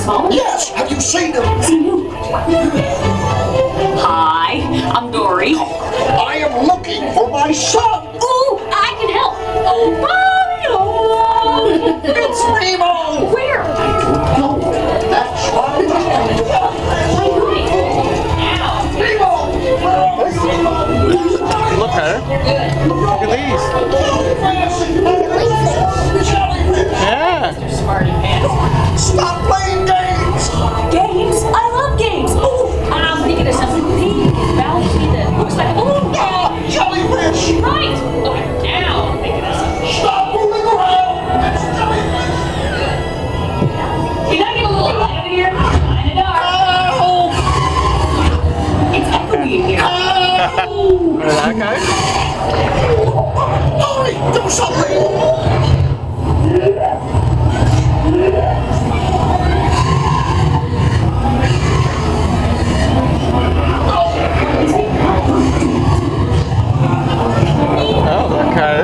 his mom? Yes, have you seen him? Hi, I'm Dory. I am looking for my son. Ooh, I can help. Oh, Mario! Oh, it's Nemo! Where? I don't know. That's Look at her. Look at these. Remember that! Do! Oh, okay.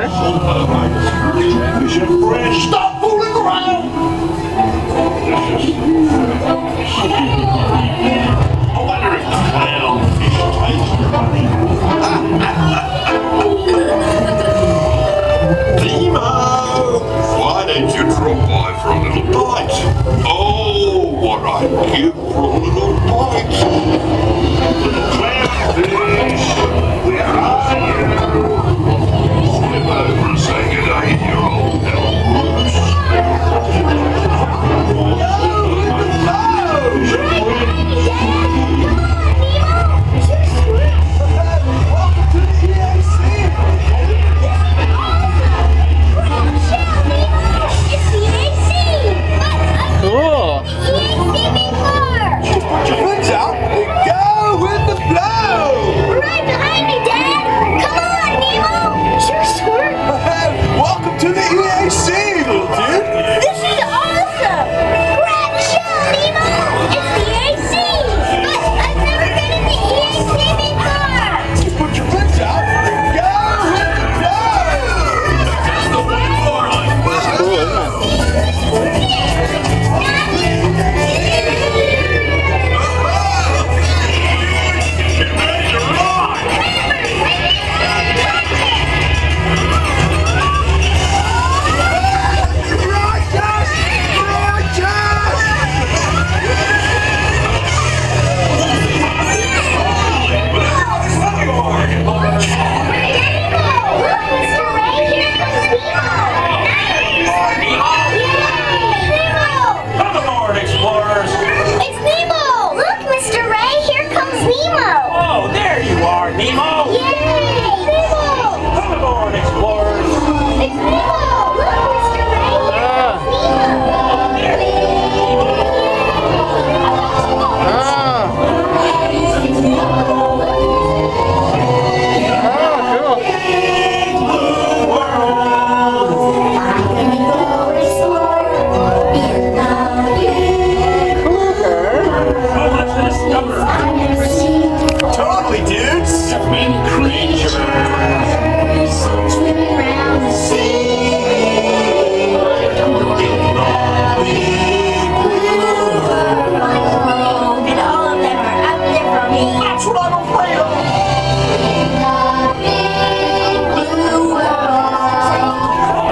Stop fooling around! bite. Oh, what I give for a little bite.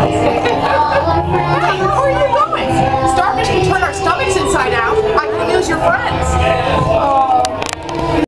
Where are you going? Starfish can turn our stomachs inside out. I can use your friends.